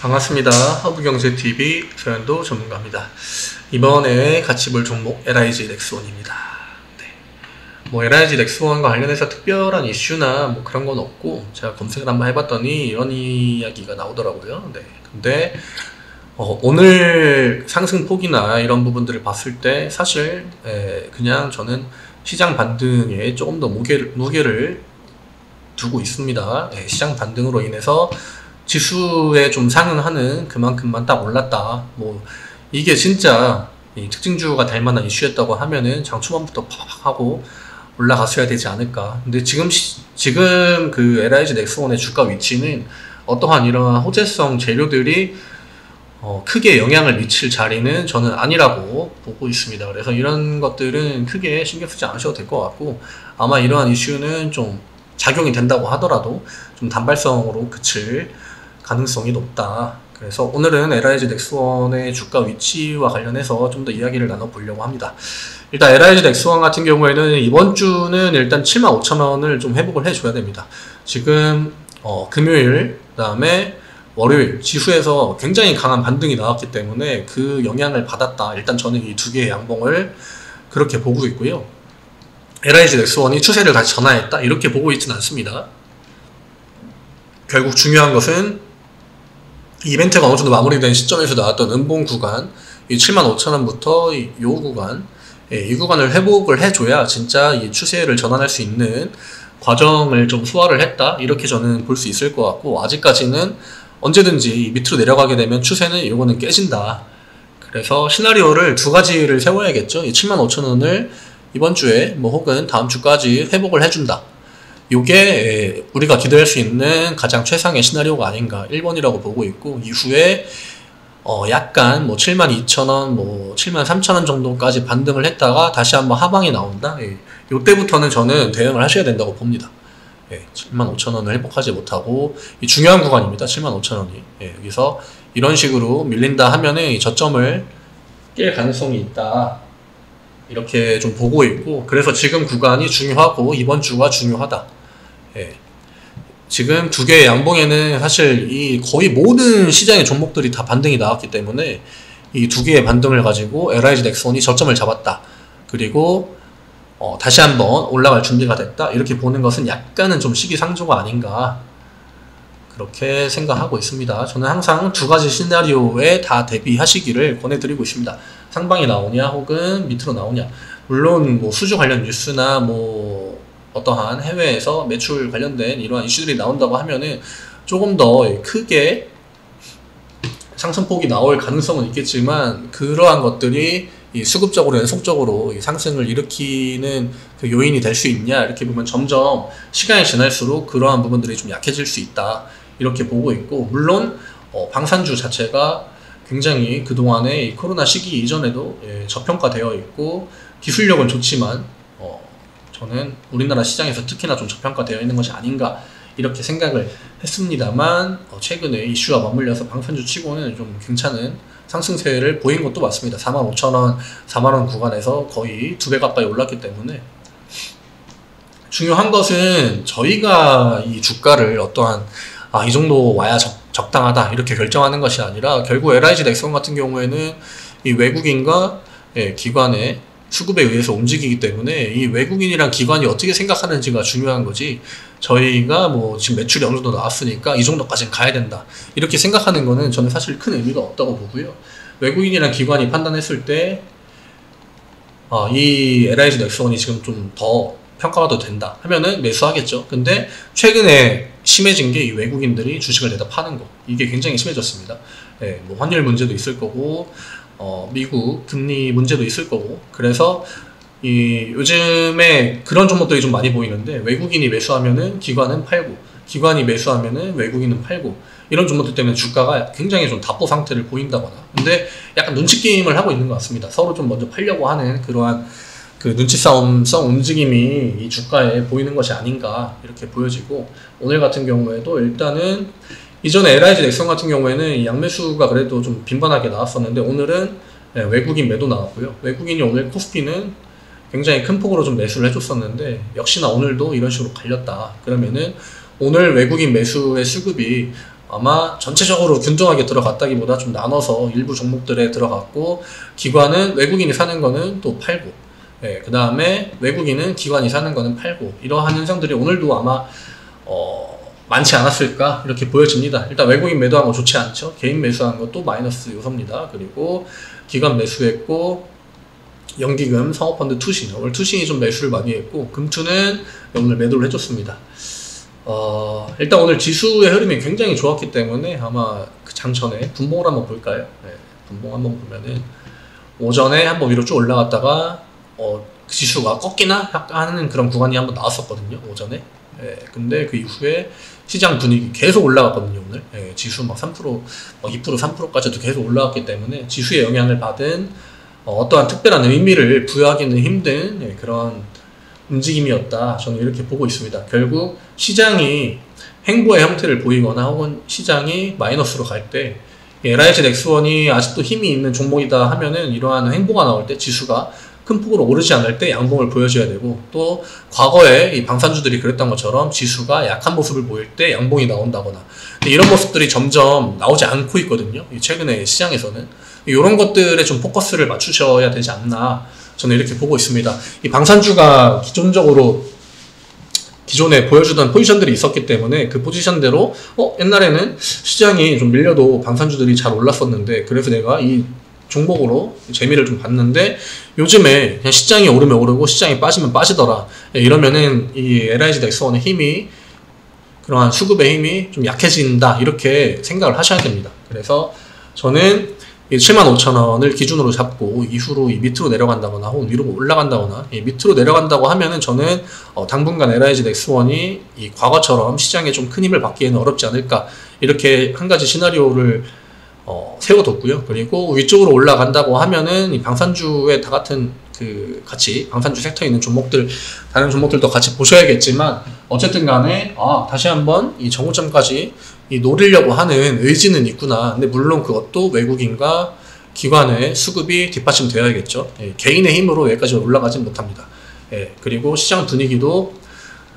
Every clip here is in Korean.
반갑습니다. 허브경제TV 서현도 전문가입니다. 이번에 같이 볼 종목 LIG 렉스원입니다. 네. 뭐 LIG 렉스원과 관련해서 특별한 이슈나 뭐 그런 건 없고 제가 검색을 한번 해봤더니 이런 이야기가 나오더라고요. 네. 근데 어, 오늘 상승폭이나 이런 부분들을 봤을 때 사실 에, 그냥 저는 시장 반등에 조금 더 무게를, 무게를 두고 있습니다. 예, 시장 반등으로 인해서 지수에 좀 상응하는 그만큼만 딱 올랐다. 뭐 이게 진짜 특징주가 될 만한 이슈였다고 하면은 장 초반부터 팍 하고 올라갔어야 되지 않을까. 근데 지금 시, 지금 그 LIG 넥스원의 주가 위치는 어떠한 이러한 호재성 재료들이 어, 크게 영향을 미칠 자리는 저는 아니라고 보고 있습니다. 그래서 이런 것들은 크게 신경 쓰지 않으셔도 될 것 같고 아마 이러한 이슈는 좀 작용이 된다고 하더라도 좀 단발성으로 그칠 가능성이 높다. 그래서 오늘은 LIG 넥스원의 주가 위치와 관련해서 좀 더 이야기를 나눠보려고 합니다. 일단 LIG 넥스원 같은 경우에는 이번 주는 일단 7만 5천 원을 좀 회복을 해줘야 됩니다. 지금 어, 금요일, 그 다음에 월요일 지수에서 굉장히 강한 반등이 나왔기 때문에 그 영향을 받았다. 일단 저는 이 두 개의 양봉을 그렇게 보고 있고요. LIG 넥스원이 추세를 다시 전환했다. 이렇게 보고 있지는 않습니다. 결국 중요한 것은 이벤트가 어느 정도 마무리된 시점에서 나왔던 은봉 구간, 이 75,000원부터 이 구간, 예, 이 구간을 회복을 해줘야 진짜 이 추세를 전환할 수 있는 과정을 좀 소화를 했다. 이렇게 저는 볼 수 있을 것 같고, 아직까지는 언제든지 밑으로 내려가게 되면 추세는 이거는 깨진다. 그래서 시나리오를 두 가지를 세워야겠죠. 이 75,000원을 이번 주에 뭐 혹은 다음 주까지 회복을 해준다. 요게 우리가 기대할 수 있는 가장 최상의 시나리오가 아닌가 1번이라고 보고 있고 이후에 어 약간 뭐 72,000원 뭐 73,000원 정도까지 반등을 했다가 다시 한번 하방이 나온다 예. 요때부터는 저는 대응을 하셔야 된다고 봅니다 예, 75,000원을 회복하지 못하고 중요한 구간입니다 75,000원이 예, 여기서 이런 식으로 밀린다 하면은 이 저점을 깰 가능성이 있다 이렇게 좀 보고 있고 그래서 지금 구간이 중요하고 이번 주가 중요하다 예. 지금 두 개의 양봉에는 사실 이 거의 모든 시장의 종목들이 다 반등이 나왔기 때문에 이 두 개의 반등을 가지고 LIG 넥슨이 저점을 잡았다. 그리고 어, 다시 한번 올라갈 준비가 됐다. 이렇게 보는 것은 약간은 좀 시기상조가 아닌가. 그렇게 생각하고 있습니다. 저는 항상 두 가지 시나리오에 다 대비하시기를 권해드리고 있습니다. 상방이 나오냐, 혹은 밑으로 나오냐. 물론 뭐 수주 관련 뉴스나 뭐 어떠한 해외에서 매출 관련된 이러한 이슈들이 나온다고 하면은 조금 더 크게 상승폭이 나올 가능성은 있겠지만 그러한 것들이 수급적으로 연속적으로 상승을 일으키는 그 요인이 될 수 있냐 이렇게 보면 점점 시간이 지날수록 그러한 부분들이 좀 약해질 수 있다 이렇게 보고 있고 물론 어, 방산주 자체가 굉장히 그동안의 코로나 시기 이전에도 예, 저평가되어 있고 기술력은 좋지만 저는 우리나라 시장에서 특히나 좀 저평가되어 있는 것이 아닌가 이렇게 생각을 했습니다만 어, 최근에 이슈와 맞물려서 방편주 치고는 좀 괜찮은 상승세를 보인 것도 맞습니다. 45,000원, 4만원 구간에서 거의 두 배 가까이 올랐기 때문에 중요한 것은 저희가 이 주가를 어떠한 아, 이 정도 와야 적, 적당하다 이렇게 결정하는 것이 아니라 결국 LIG 넥슨 같은 경우에는 이 외국인과 예, 기관의 수급에 의해서 움직이기 때문에 이 외국인이랑 기관이 어떻게 생각하는지가 중요한 거지. 저희가 뭐 지금 매출이 어느 정도 나왔으니까 이 정도까지는 가야 된다. 이렇게 생각하는 거는 저는 사실 큰 의미가 없다고 보고요. 외국인이랑 기관이 판단했을 때 아, 이 LIG 넥슨이 지금 좀 더 평가가 더 된다 하면은 매수하겠죠. 근데 최근에 심해진 게 이 외국인들이 주식을 내다 파는 거. 이게 굉장히 심해졌습니다. 예, 뭐 환율 문제도 있을 거고 어, 미국 금리 문제도 있을 거고. 그래서 이 요즘에 그런 종목들이 좀 많이 보이는데 외국인이 매수하면은 기관은 팔고 기관이 매수하면은 외국인은 팔고 이런 종목들 때문에 주가가 굉장히 좀 답보 상태를 보인다거나. 근데 약간 눈치 게임을 하고 있는 것 같습니다. 서로 좀 먼저 팔려고 하는 그러한 그 눈치 싸움성 움직임이 이 주가에 보이는 것이 아닌가 이렇게 보여지고 오늘 같은 경우에도 일단은 이전에 LIG 넥슨 같은 경우에는 양매수가 그래도 좀 빈번하게 나왔었는데 오늘은 네, 외국인 매도 나왔고요. 외국인이 오늘 코스피는 굉장히 큰 폭으로 좀 매수를 해줬었는데 역시나 오늘도 이런 식으로 갈렸다. 그러면은 오늘 외국인 매수의 수급이 아마 전체적으로 균등하게 들어갔다기보다 좀 나눠서 일부 종목들에 들어갔고 기관은 외국인이 사는 거는 또 팔고 예, 그 다음에 외국인은 기관이 사는 거는 팔고 이러한 현상들이 오늘도 아마 어, 많지 않았을까 이렇게 보여집니다. 일단 외국인 매도한 거 좋지 않죠. 개인 매수한 것도 마이너스 요소입니다. 그리고 기관 매수했고 연기금, 상업펀드 투신 오늘 투신이 좀 매수를 많이 했고 금투는 오늘 매도를 해줬습니다. 어, 일단 오늘 지수의 흐름이 굉장히 좋았기 때문에 아마 그 장전에 분봉을 한번 볼까요? 네, 분봉 한번 보면은 오전에 한번 위로 쭉 올라갔다가 어, 그 지수가 꺾이나 하는 그런 구간이 한번 나왔었거든요 오전에. 네, 근데 그 이후에 시장 분위기 계속 올라갔거든요 오늘. 네, 지수 막 3%, 막 2%, 3%까지도 계속 올라갔기 때문에 지수의 영향을 받은 어, 떠한 특별한 의미를 부여하기는 힘든 네, 그런 움직임이었다. 저는 이렇게 보고 있습니다. 결국 시장이 행보의 형태를 보이거나 혹은 시장이 마이너스로 갈 때 LIG 넥스원이 아직도 힘이 있는 종목이다 하면은 이러한 행보가 나올 때 지수가 큰 폭으로 오르지 않을 때 양봉을 보여줘야 되고 또 과거에 이 방산주들이 그랬던 것처럼 지수가 약한 모습을 보일 때 양봉이 나온다거나 이런 모습들이 점점 나오지 않고 있거든요. 최근에 시장에서는 이런 것들에 좀 포커스를 맞추셔야 되지 않나 저는 이렇게 보고 있습니다. 이 방산주가 기존적으로 기존에 보여주던 포지션들이 있었기 때문에 그 포지션대로 어 옛날에는 시장이 좀 밀려도 방산주들이 잘 올랐었는데 그래서 내가 이 종목으로 재미를 좀 봤는데 요즘에 그냥 시장이 오르면 오르고 시장이 빠지면 빠지더라. 예, 이러면은 이 LIG 넥스원의 힘이 그러한 수급의 힘이 좀 약해진다. 이렇게 생각을 하셔야 됩니다. 그래서 저는 75,000원을 기준으로 잡고 이후로 이 밑으로 내려간다거나 혹은 위로 올라간다거나 밑으로 내려간다고 하면은 저는 어 당분간 LIG 넥스원이 이 과거처럼 시장에 좀 큰 힘을 받기에는 어렵지 않을까. 이렇게 한 가지 시나리오를 어 세워뒀고요. 그리고 위쪽으로 올라간다고 하면은 이 방산주의 다 같은 그 같이 방산주 섹터에 있는 종목들 다른 종목들도 같이 보셔야겠지만 어쨌든 간에 아 다시 한번 이 정오점까지 이 노리려고 하는 의지는 있구나. 근데 물론 그것도 외국인과 기관의 수급이 뒷받침되어야겠죠. 예, 개인의 힘으로 여기까지 올라가진 못합니다. 예, 그리고 시장 분위기도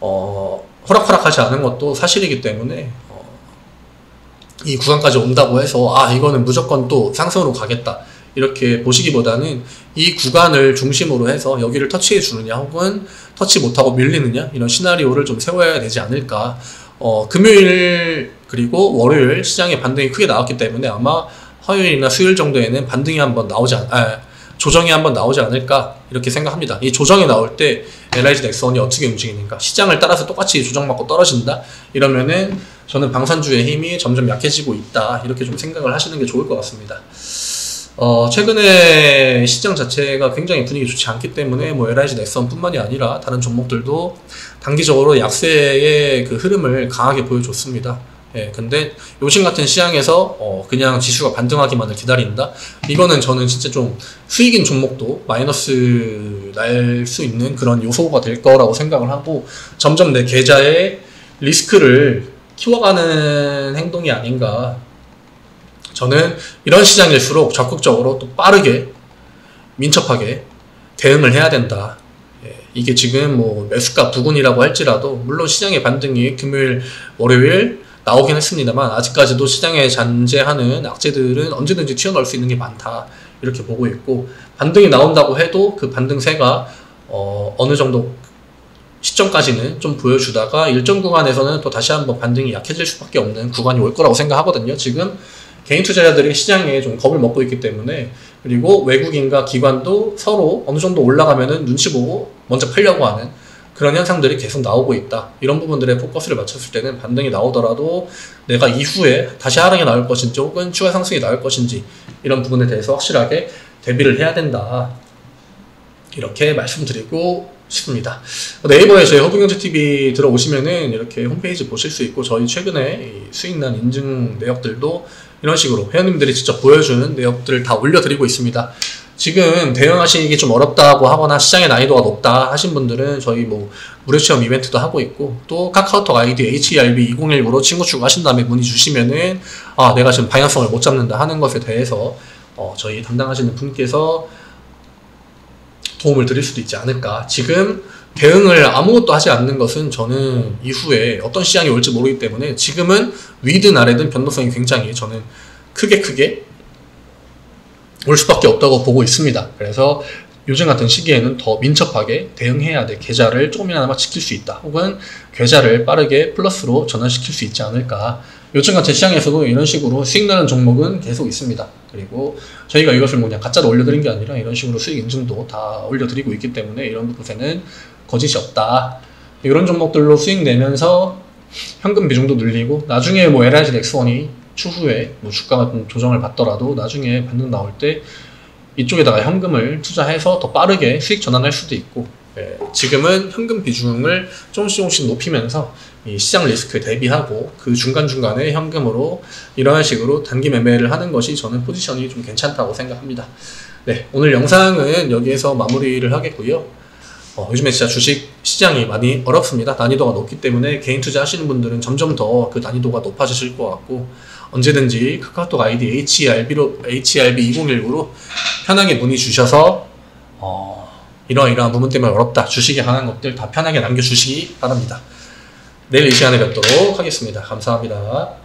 어, 호락호락하지 않은 것도 사실이기 때문에 어, 이 구간까지 온다고 해서 아 이거는 무조건 또 상승으로 가겠다. 이렇게 보시기보다는 이 구간을 중심으로 해서 여기를 터치해 주느냐 혹은 터치 못하고 밀리느냐 이런 시나리오를 좀 세워야 되지 않을까. 어, 금요일 그리고 월요일 시장에 반등이 크게 나왔기 때문에 아마 화요일이나 수요일 정도에는 반등이 한번 나오지 않, 아, 조정이 한번 나오지 않을까 이렇게 생각합니다. 이 조정이 나올 때 LIG 넥슨이 어떻게 움직이는가 시장을 따라서 똑같이 조정받고 떨어진다? 이러면은 저는 방산주의 힘이 점점 약해지고 있다 이렇게 좀 생각을 하시는 게 좋을 것 같습니다. 어, 최근에 시장 자체가 굉장히 분위기 좋지 않기 때문에 뭐 LIG 넥슨뿐만이 아니라 다른 종목들도 단기적으로 약세의 그 흐름을 강하게 보여줬습니다. 예, 근데 요즘 같은 시장에서 어, 그냥 지수가 반등하기만을 기다린다? 이거는 저는 진짜 좀 수익인 종목도 마이너스 날 수 있는 그런 요소가 될 거라고 생각을 하고 점점 내 계좌의 리스크를 키워가는 행동이 아닌가 저는 이런 시장일수록 적극적으로 또 빠르게 민첩하게 대응을 해야 된다. 예, 이게 지금 뭐 매수가 부근이라고 할지라도 물론 시장의 반등이 금요일, 월요일 나오긴 했습니다만 아직까지도 시장에 잔재하는 악재들은 언제든지 튀어나올 수 있는 게 많다 이렇게 보고 있고 반등이 나온다고 해도 그 반등세가 어, 어느 정도 시점까지는 좀 보여주다가 일정 구간에서는 또 다시 한번 반등이 약해질 수밖에 없는 구간이 올 거라고 생각하거든요. 지금 개인 투자자들이 시장에 좀 겁을 먹고 있기 때문에 그리고 외국인과 기관도 서로 어느 정도 올라가면은 눈치 보고 먼저 팔려고 하는 그런 현상들이 계속 나오고 있다. 이런 부분들에 포커스를 맞췄을 때는 반등이 나오더라도 내가 이후에 다시 하락이 나올 것인지 혹은 추가 상승이 나올 것인지 이런 부분에 대해서 확실하게 대비를 해야 된다. 이렇게 말씀드리고 싶습니다. 네이버에 저희 허브경제TV 들어오시면은 이렇게 홈페이지 보실 수 있고 저희 최근에 수익난 인증 내역들도 이런 식으로 회원님들이 직접 보여주는 내역들을 다 올려드리고 있습니다. 지금 대응하시기 좀 어렵다고 하거나 시장의 난이도가 높다 하신 분들은 저희 뭐 무료 체험 이벤트도 하고 있고 또 카카오톡 아이디 HERB2019로 친구 추가하신 다음에 문의 주시면은 아 내가 지금 방향성을 못 잡는다 하는 것에 대해서 어, 저희 담당하시는 분께서 도움을 드릴 수도 있지 않을까. 지금 대응을 아무것도 하지 않는 것은 저는 이후에 어떤 시장이 올지 모르기 때문에 지금은 위든 아래든 변동성이 굉장히 저는 크게 크게 올 수밖에 없다고 보고 있습니다. 그래서 요즘 같은 시기에는 더 민첩하게 대응해야 될 계좌를 조금이나마 지킬 수 있다. 혹은 계좌를 빠르게 플러스로 전환시킬 수 있지 않을까. 요즘 같은 시장에서도 이런 식으로 수익 나는 종목은 계속 있습니다. 그리고 저희가 이것을 뭐 그냥 가짜로 올려드린 게 아니라 이런 식으로 수익 인증도 다 올려드리고 있기 때문에 이런 부분에는 거짓이 없다. 이런 종목들로 수익 내면서 현금 비중도 늘리고 나중에 뭐 LIG 넥스원이 추후에 뭐 주가 같은 조정을 받더라도 나중에 반등 나올 때 이쪽에다가 현금을 투자해서 더 빠르게 수익 전환할 수도 있고 예, 지금은 현금 비중을 조금씩 조금씩 높이면서 이 시장 리스크에 대비하고 그 중간중간에 현금으로 이런 식으로 단기 매매를 하는 것이 저는 포지션이 좀 괜찮다고 생각합니다. 네, 오늘 영상은 여기에서 마무리를 하겠고요. 어, 요즘에 진짜 주식 시장이 많이 어렵습니다. 난이도가 높기 때문에 개인 투자 하시는 분들은 점점 더 그 난이도가 높아지실 것 같고 언제든지 카카오톡 아이디 HERB로, HERB2019로 편하게 문의 주셔서 어, 이러한 이러한 부분 때문에 어렵다. 주식에 관한 것들 다 편하게 남겨주시기 바랍니다. 내일 이 시간에 뵙도록 하겠습니다. 감사합니다.